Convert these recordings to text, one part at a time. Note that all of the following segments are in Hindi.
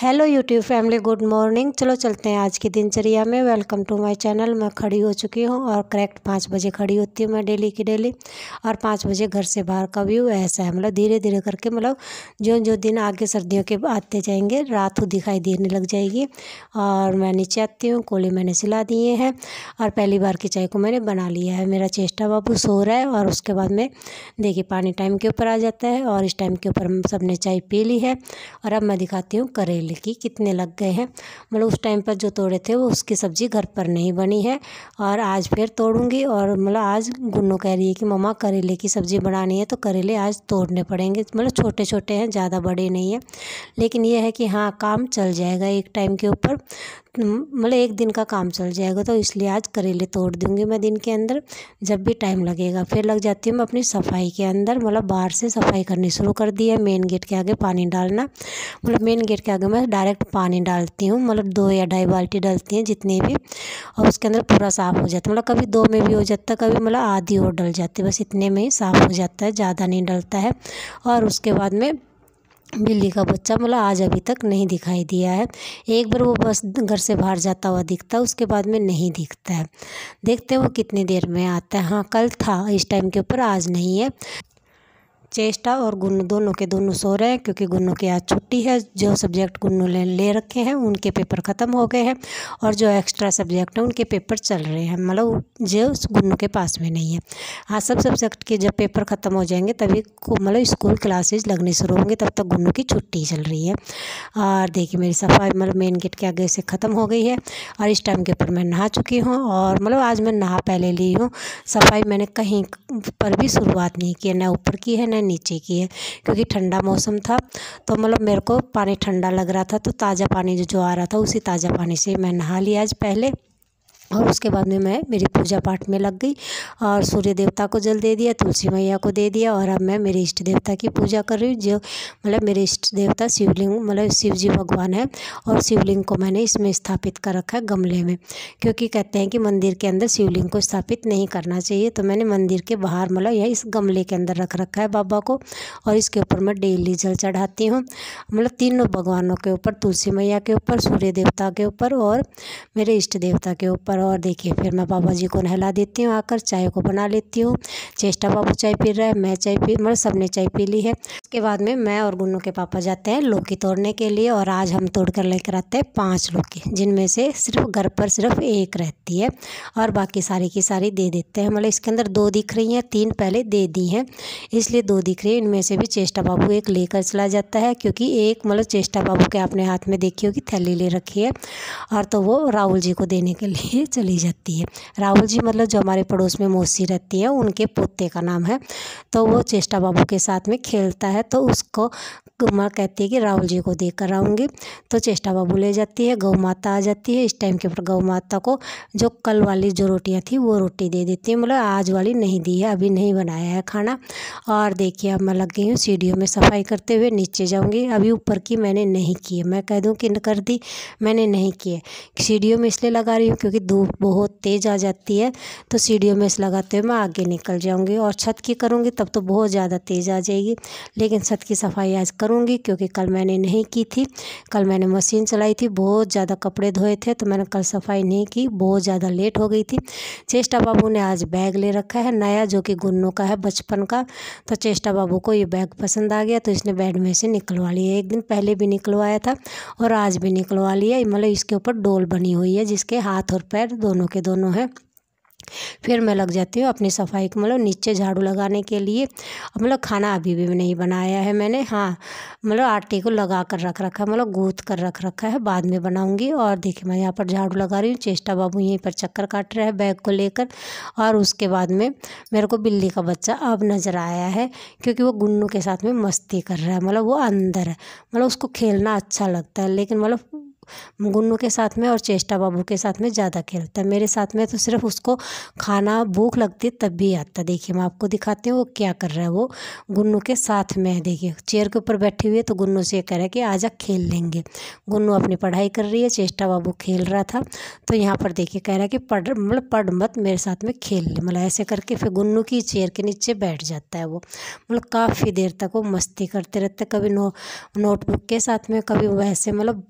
Hello YouTube family good morning चलो चलते हैं आज की दिनचर्या में। वेलकम टू माय चैनल मैं खड़ी हो चुकी हूँ और करेक्ट पाँच बजे खड़ी होती हूँ मैं डेली की डेली और पाँच बजे घर से बाहर का व्यू ऐसा है। मतलब धीरे धीरे करके मतलब जो जो दिन आगे सर्दियों के आते जाएँगे, रात दिखाई देने लग जाएगी और मैं नीचे आती हूँ, कोले मैंने सिला दिए हैं और पहली बार की चाय को मैंने बना लिया है। मेरा चेष्टा बाबू सो रहा है और उसके बाद में देखिए पानी टाइम के ऊपर आ जाता है और इस टाइम के ऊपर सबने चाय पी ली है और अब मैं दिखाती हूँ करेले। करेले की कितने लग गए हैं। मतलब उस टाइम पर जो तोड़े थे, वो उसकी सब्ज़ी घर पर नहीं बनी है। और आज फिर तोड़ूँगी और मतलब आज गुन्नू कह रही है कि, मम्मा, करेले की सब्ज़ी बनानी है तो करेले आज तोड़ने पड़ेंगे। मतलब छोटे छोटे हैं, ज़्यादा बड़े नहीं हैं। लेकिन यह है कि हाँ काम चल जाएगा एक टाइम के ऊपर। मतलब एक दिन का काम चल जाएगा तो इसलिए आज करेले तोड़ दूँगी मैं दिन के अंदर, जब भी टाइम लगेगा। फिर लग जाती हूँ मैं अपनी सफ़ाई के अंदर मतलब बाहर से सफ़ाई करनी शुरू कर दी है। मेन गेट के आगे पानी डालना मतलब मेन गेट के आगे मैं डायरेक्ट पानी डालती हूँ मतलब दो या ढाई बाल्टी डालती हैं जितनी भी, और उसके अंदर पूरा साफ़ हो जाता है। मतलब कभी दो में भी हो जाता है, कभी मतलब आधी और डल जाती है, बस इतने में ही साफ़ हो जाता है, ज़्यादा नहीं डलता है। और उसके बाद में बिल्ली का बच्चा मतलब आज अभी तक नहीं दिखाई दिया है। एक बार वो बस घर से बाहर जाता हुआ दिखता है, उसके बाद में नहीं दिखता है। देखते हैं वो कितनी देर में आता है। हाँ कल था, इस टाइम के ऊपर आज नहीं है। चेष्टा और गुन्नू, दोनों के दोनों सो रहे हैं क्योंकि गुन्नू की आज छुट्टी है। जो सब्जेक्ट गुन्नू ले ले रखे हैं, उनके पेपर ख़त्म हो गए हैं और जो एक्स्ट्रा सब्जेक्ट हैं, उनके पेपर चल रहे हैं। मतलब जो गुन्नू के पास में नहीं है। हाँ सब सब्जेक्ट के जब पेपर ख़त्म हो जाएँगे, तभी मतलब स्कूल क्लासेज लगनी शुरू होंगी, तब तक गुन्नू की छुट्टी चल रही है। और देखिए, मेरी सफ़ाई मतलब मेन गेट के आगे से ख़त्म हो गई है और इस टाइम के ऊपर मैं नहा चुकी हूँ और मतलब आज मैं नहा पहले ली हूँ। सफ़ाई मैंने कहीं पर भी शुरुआत नहीं की है, न ऊपर की है, न नीचे की है, क्योंकि ठंडा मौसम था। तो मतलब मेरे को पानी ठंडा लग रहा था तो ताज़ा पानी जो जो आ रहा था, उसी ताज़ा पानी से मैं नहा लिया आज पहले। और उसके बाद में मैं मेरी पूजा पाठ में लग गई और सूर्य देवता को जल दे दिया, तुलसी मैया को दे दिया और अब मैं मेरे इष्ट देवता की पूजा कर रही हूँ, जो मतलब मेरे इष्ट देवता शिवलिंग मतलब शिव जी भगवान है और शिवलिंग को मैंने इसमें स्थापित कर रखा है गमले में, क्योंकि कहते हैं कि मंदिर के अंदर शिवलिंग को स्थापित नहीं करना चाहिए तो मैंने मंदिर के बाहर मतलब यह इस गमले के अंदर रख रखा है बाबा को और इसके ऊपर मैं डेली जल चढ़ाती हूँ मतलब तीनों भगवानों के ऊपर, तुलसी मैया के ऊपर, सूर्य देवता के ऊपर और मेरे इष्ट देवता के ऊपर और देखिए फिर मैं बाबा जी को नहला देती हूँ आकर, चाय को बना लेती हूँ। चेष्टा बाबू चाय पी रहा है, मैं चाय पी मतलब सबने चाय पी ली है। उसके बाद में मैं और गुन्नू के पापा जाते हैं लौकी तोड़ने के लिए और आज हम तोड़ कर लेकर आते हैं पाँच लौकी, जिनमें से सिर्फ़ घर पर सिर्फ़ एक रहती है और बाकी सारी की सारी दे देते हैं। मतलब इसके अंदर दो दिख रही हैं, तीन पहले दे दी हैं, इसलिए दो दिख रही है। इनमें से भी चेष्टा बाबू एक लेकर चला जाता है, क्योंकि एक मतलब चेष्टा बाबू के अपने हाथ में देखी होगी, थैली ले रखी है और तो वो राहुल जी को देने के लिए चली जाती है। राहुल जी मतलब जो हमारे पड़ोस में मौसी रहती है, उनके पोते का नाम है तो वो चेष्टा बाबू के साथ में खेलता है तो उसको माँ कहती है कि राहुल जी को देकर आऊँगी। तो चेष्टा बाबू ले जाती है, गौ माता आ जाती है। इस टाइम के ऊपर गौ माता को जो कल वाली जो रोटियाँ थी, वो रोटी दे देती है। मतलब आज वाली नहीं दी है, अभी नहीं बनाया है खाना। और देखिए, अब मैं लग गई हूँ सीढ़ियों में सफ़ाई करते हुए, नीचे जाऊँगी। अभी ऊपर की मैंने नहीं की है। मैं कह दूँ कि कर दी, मैंने नहीं की है। सीढ़ियों में इसलिए लगा रही हूँ क्योंकि धूप बहुत तेज़ आ जाती है। तो सीढ़ियों में इस लगाते हुए मैं आगे निकल जाऊँगी और छत की करूँगी, तब तो बहुत ज़्यादा तेज़ आ जाएगी। लेकिन छत की सफ़ाई आज करूँगी, क्योंकि कल मैंने नहीं की थी। कल मैंने मशीन चलाई थी, बहुत ज़्यादा कपड़े धोए थे तो मैंने कल सफ़ाई नहीं की, बहुत ज़्यादा लेट हो गई थी। चेष्टा बाबू ने आज बैग ले रखा है, नया, जो कि गुन्नों का है, बचपन का। तो चेष्टा बाबू को ये बैग पसंद आ गया तो इसने बैग में से निकलवा लिया। एक दिन पहले भी निकलवाया था, और आज भी निकलवा लिया। मतलब इसके ऊपर डोल बनी हुई है, जिसके हाथ और पैर दोनों के दोनों हैं। फिर मैं लग जाती हूँ अपनी सफ़ाई मतलब नीचे झाड़ू लगाने के लिए मतलब खाना अभी भी नहीं बनाया है मैंने। हाँ मतलब आटे को लगा कर रख रखा है मतलब गूँथ कर रख रखा है, बाद में बनाऊँगी। और देखिए, मैं यहाँ पर झाड़ू लगा रही हूँ, चेष्टा बाबू यहीं पर चक्कर काट रहा है बैग को लेकर। और उसके बाद में मेरे को बिल्ली का बच्चा अब नज़र आया है, क्योंकि वो गुन्नू के साथ में मस्ती कर रहा है मतलब वो अंदर है। मतलब उसको खेलना अच्छा लगता है, लेकिन मतलब गुन्नू के साथ में और चेष्टा बाबू के साथ में ज़्यादा खेलता है। मेरे साथ में तो सिर्फ़ उसको खाना भूख लगती तब भी आता देखिए, मैं आपको दिखाती हूँ वो क्या कर रहा है। वो गुन्नू के साथ में है। देखिए, चेयर के ऊपर बैठी हुई है तो गुन्नू से कह रहा है कि आजा खेल लेंगे। गुन्नू अपनी पढ़ाई कर रही है, चेष्टा बाबू खेल रहा था। तो यहाँ पर देखिए, कह रहा है कि पढ़ मतलब पढ़ मत, मेरे साथ में खेल ले। मतलब ऐसे करके फिर गुन्नू की चेयर के नीचे बैठ जाता है वो। मतलब काफ़ी देर तक वो मस्ती करते रहते कभी नो, नोटबुक के साथ में, कभी वैसे मतलब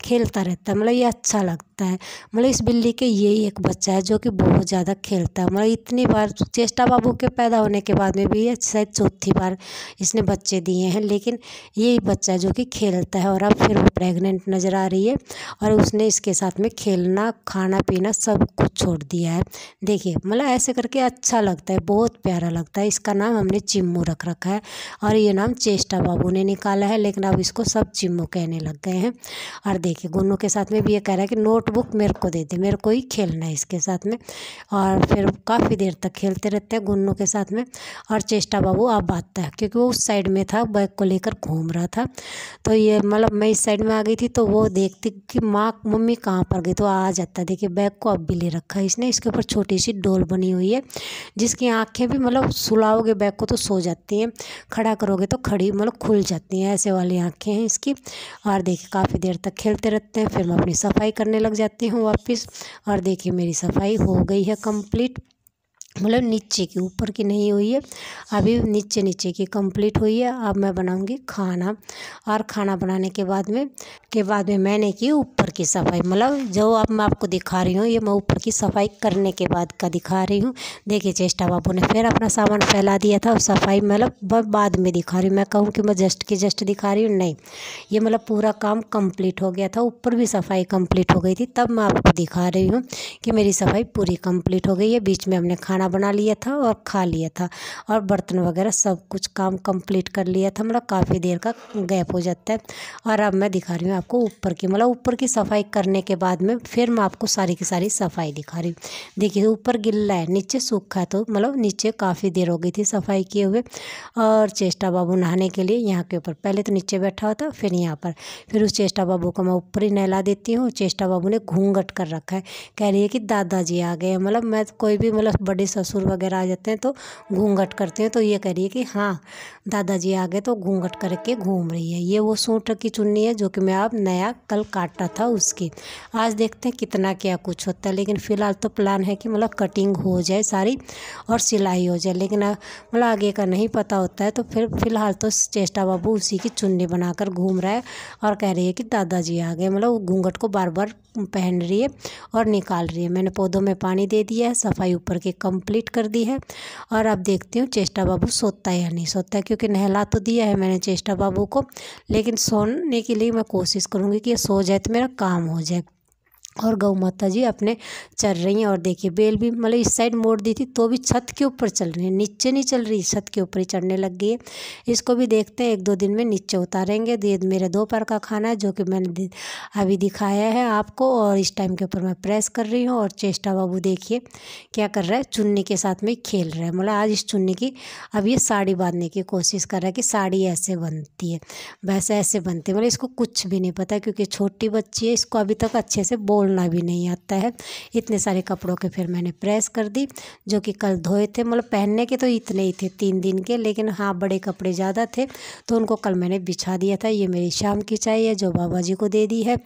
खेलता रहता है। मतलब ये अच्छा लगता है। मतलब इस बिल्ली के यही एक बच्चा है जो कि बहुत ज़्यादा खेलता है। मतलब इतनी बार चेष्टा बाबू के पैदा होने के बाद में भी ये शायद चौथी बार इसने बच्चे दिए हैं। लेकिन यही बच्चा जो कि खेलता है और अब फिर वो प्रेग्नेंट नज़र आ रही है और उसने इसके साथ में खेलना, खाना, पीना सब कुछ छोड़ दिया है। देखिए मतलब ऐसे करके अच्छा लगता है, बहुत प्यारा लगता है। इसका नाम हमने चिम्मू रख रखा है और ये नाम चेष्टा बाबू ने निकाला है। लेकिन अब इसको सब चिम्मू कहने लग गए हैं। और देखिए, गुन्नू के साथ में भी ये कह रहा है कि नोटबुक मेरे को दे दे, मेरे को ही खेलना है इसके साथ में। और फिर काफ़ी देर तक खेलते रहते हैं गुन्नू के साथ में। और चेष्टा बाबू अब आता है, क्योंकि वो उस साइड में था, बैग को लेकर घूम रहा था। तो ये मतलब मैं इस साइड में आ गई थी तो वो देखती कि माँ, मम्मी कहाँ पर गई तो आ जाता देखिए, बैग को अब भी ले रखा है इसने, इसके ऊपर छोटी सी डोल बनी हुई है, जिसकी आँखें भी मतलब सुलाओगे, बैग को तो सो जाती हैं। खड़ा करोगे तो खड़ी मतलब खुल जाती हैं, ऐसे वाली आँखें हैं इसकी। और देखिए, काफ़ी देर तक खेलते रहते हैं, फिर मैं अपनी सफ़ाई करने लग। जाती हूँ वापस और देखिए मेरी सफ़ाई हो गई है कंप्लीट। मतलब नीचे की, ऊपर की नहीं हुई है। अभी नीचे नीचे की कंप्लीट हुई है। अब मैं बनाऊँगी खाना। और खाना बनाने के बाद में, के बाद में मैंने की ऊपर की सफ़ाई। मतलब जो अब मैं आपको दिखा रही हूँ, ये मैं ऊपर की सफ़ाई करने के बाद का दिखा रही हूँ। देखिए चेष्टा बाबू ने फिर अपना सामान फैला दिया था। और सफ़ाई मतलब बाद में दिखा रही हूँ। मैं कहूँ कि मैं जस्ट की जस्ट दिखा रही हूँ। नहीं, ये मतलब पूरा काम कंप्लीट हो गया था। ऊपर भी सफ़ाई कंप्लीट हो गई थी। तब मैं आपको दिखा रही हूँ कि मेरी सफ़ाई पूरी कंप्लीट हो गई है। बीच में हमने खाना बना लिया था और खा लिया था और बर्तन वगैरह सब कुछ काम कंप्लीट कर लिया था। मतलब काफ़ी देर का गैप हो जाता है। और अब मैं दिखा रही हूँ आपको ऊपर की मतलब ऊपर की सफ़ाई करने के बाद में फिर मैं आपको सारी की सारी सफ़ाई दिखा रही हूँ। देखिए, ऊपर गिल्ला है, नीचे सूखा है तो मतलब नीचे काफ़ी देर हो गई थी सफ़ाई किए हुए। और चेष्टा बाबू नहाने के लिए यहाँ के ऊपर, पहले तो नीचे बैठा हुआ था, फिर यहाँ पर। फिर उस चेष्टा बाबू को मैं ऊपर ही नहला देती हूँ। चेष्टा बाबू ने घूंघट कर रखा है। कह रही है कि दादाजी आ गए मतलब मैं कोई भी मतलब बड़े ससुर वगैरह आ जाते हैं तो घूंघट करते हैं तो ये कह रही है कि हाँ दादाजी आ गए तो घूंघट करके घूम रही है। ये वो सूट की चुन्नी है जो कि मैं अब नया कल काटा था उसकी। आज देखते हैं कितना क्या कुछ होता है, लेकिन फ़िलहाल तो प्लान है कि मतलब कटिंग हो जाए सारी और सिलाई हो जाए, लेकिन मतलब आगे का नहीं पता होता है तो फिर फ़िलहाल तो चेष्टा बाबू उसी की चुन्नी बनाकर घूम रहा है और कह रही है कि दादाजी आ गए मतलब घूंघट को बार बार पहन रही है और निकाल रही है। मैंने पौधों में पानी दे दिया है, सफ़ाई ऊपर की कंप्लीट कर दी है और अब देखती हूँ चेष्टा बाबू सोता है या नहीं सोता है, क्योंकि नहला तो दिया है मैंने चेष्टा बाबू को, लेकिन सोने के लिए मैं कोशिश करूँगी कि ये सो जाए तो मेरा काम हो जाए। और गौ माता जी अपने चल रही हैं और देखिए बेल भी मतलब इस साइड मोड़ दी थी तो भी छत के ऊपर चल रही है, नीचे नहीं चल रही, छत के ऊपर ही चढ़ने लग गई है। इसको भी देखते हैं, एक दो दिन में नीचे उतारेंगे। ये मेरे दोपहर का खाना है, जो कि मैंने अभी दिखाया है आपको और इस टाइम के ऊपर मैं प्रेस कर रही हूँ और चेष्टा बाबू देखिए क्या कर रहा है, चुन्नी के साथ में खेल रहा है। मतलब आज इस चुन्नी की, अब ये साड़ी बांधने की कोशिश कर रहा है कि साड़ी ऐसे बनती है वैसे ऐसे बनती है। मतलब इसको कुछ भी नहीं पता, क्योंकि छोटी बच्ची है, इसको अभी तक अच्छे से बोल बोलना भी नहीं आता है। इतने सारे कपड़ों के फिर मैंने प्रेस कर दी, जो कि कल धोए थे। मतलब पहनने के तो इतने ही थे, तीन दिन के, लेकिन हाँ बड़े कपड़े ज़्यादा थे तो उनको कल मैंने बिछा दिया था। ये मेरी शाम की चाय है, जो बाबा जी को दे दी है।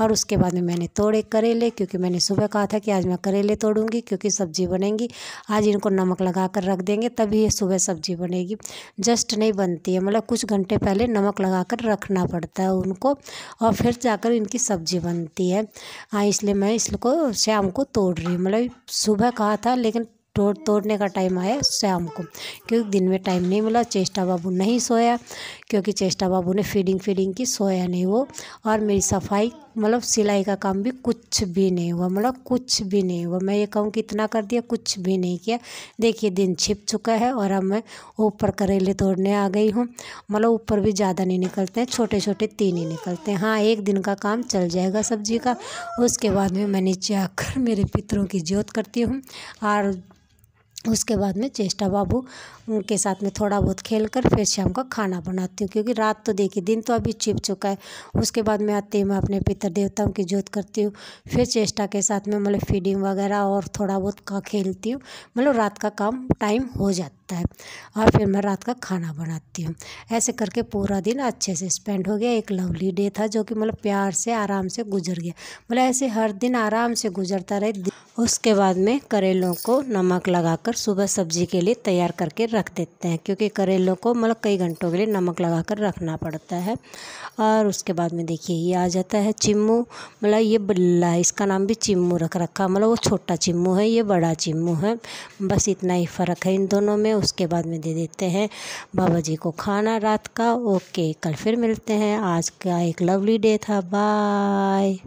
और उसके बाद में मैंने तोड़े करेले, क्योंकि मैंने सुबह कहा था कि आज मैं करेले तोड़ूँगी, क्योंकि सब्ज़ी बनेगी। आज इनको नमक लगा कर रख देंगे, तभी ये सुबह सब्ज़ी बनेगी। जस्ट नहीं बनती है मतलब कुछ घंटे पहले नमक लगा कर रखना पड़ता है उनको, और फिर जाकर इनकी सब्ज़ी बनती हाँ। इसलिए मैं इसको शाम को तोड़ रही हूँ। मतलब सुबह कहा था, लेकिन तोड़, तोड़ने का टाइम आया शाम को, क्योंकि दिन में टाइम नहीं मिला। चेष्टा बाबू नहीं सोया, क्योंकि चेष्टा बाबू ने फीडिंग फीडिंग की सोया नहीं वो। और मेरी सफ़ाई मतलब सिलाई का काम भी कुछ भी नहीं हुआ मतलब कुछ भी नहीं हुआ। मैं ये कहूँ कि इतना कर दिया, कुछ भी नहीं किया। देखिए, दिन छिप चुका है और अब मैं ऊपर करेले तोड़ने आ गई हूँ। मतलब ऊपर भी ज़्यादा नहीं निकलते हैं छोटे छोटे तीन ही निकलते हैं। हाँ एक दिन का काम चल जाएगा सब्ज़ी का। उसके बाद में मैं नीचे आकर मेरे पितरों की जोत करती हूँ और उसके बाद में चेष्टा बाबू उनके साथ में थोड़ा बहुत खेल कर फिर शाम का खाना बनाती हूँ, क्योंकि रात तो देखिए दिन तो अभी छिप चुका है। उसके बाद में आती हूँ मैं अपने पितर देवताओं की जोत करती हूँ, फिर चेष्टा के साथ में मतलब फीडिंग वगैरह और थोड़ा बहुत का खेलती हूँ मतलब रात का काम टाइम हो जाता है और फिर मैं रात का खाना बनाती हूँ। ऐसे करके पूरा दिन अच्छे से स्पेंड हो गया। एक लवली डे था जो कि मतलब प्यार से, आराम से गुजर गया। मतलब ऐसे हर दिन आराम से गुजरता रहे। उसके बाद में करेलों को नमक लगाकर सुबह सब्ज़ी के लिए तैयार करके रख देते हैं। क्योंकि करेलों को मतलब कई घंटों के लिए नमक लगाकर रखना पड़ता है। और उसके बाद में देखिए ये आ जाता है चिम्मू। मतलब ये बल्ला इसका नाम भी चिम्मू रख रखा। मतलब वो छोटा चिम्मू है, ये बड़ा चिम्मू है। बस इतना ही फ़र्क है। इन दोनों में उसके बाद में दे देते हैं। बाबा जी को खाना रात का, ओके, कल फिर मिलते हैं। आज का एक लवली डे था। बाय